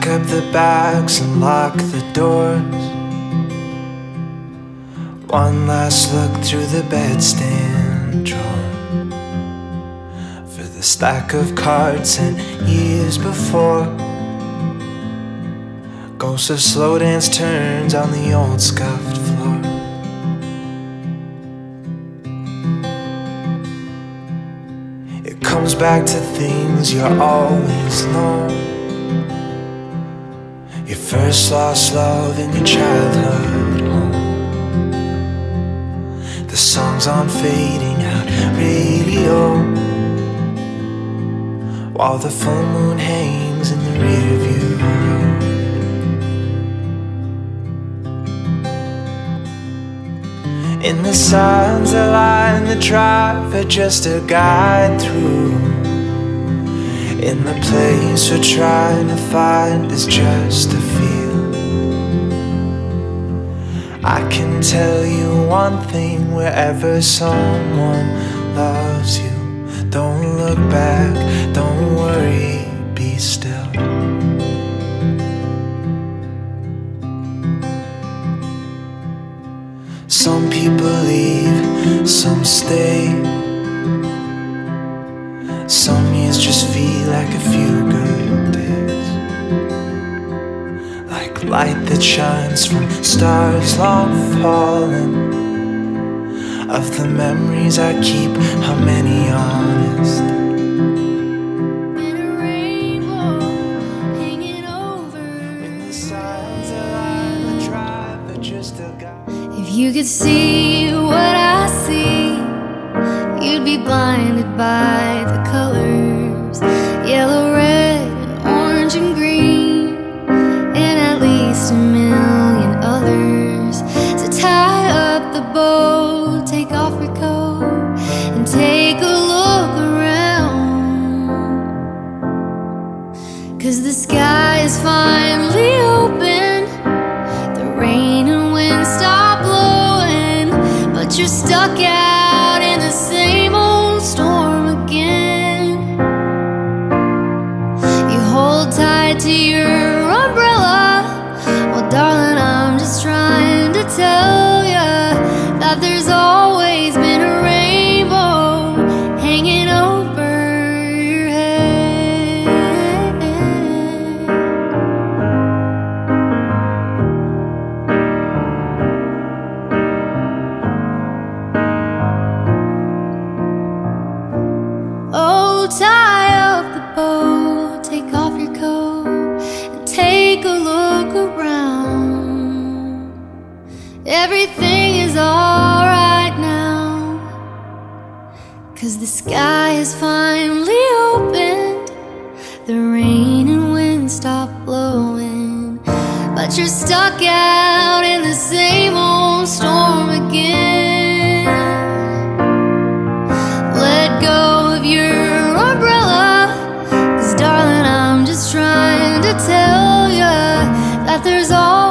pack up the bags and lock the doors. One last look through the bedstand drawer for the stack of cards and years before. Ghosts of slow dance turns on the old scuffed floor. It comes back to things you always know. Your first lost love in your childhood home. The songs on fading out radio. While the full moon hangs in the rearview road. In the signs that line the drive are just a guide through. In the place we're trying to find is just a feel. I can tell you one thing wherever someone loves you. Don't look back, don't worry, be still. Some people leave, some stay. Some years just feel like a few good days. Like light that shines from stars long fallen. Of the memories I keep, how many honest? And a rainbow hanging over. When the signs align, the drive are just a guide. If you could see what I see, you'd be blinded by the colors Cause the sky is finally open. The rain and wind stop blowing, but you're stuck out Tie up the bow, take off your coat, and take a look around. Everything is alright now, cause the sky is finally to tell you that there's always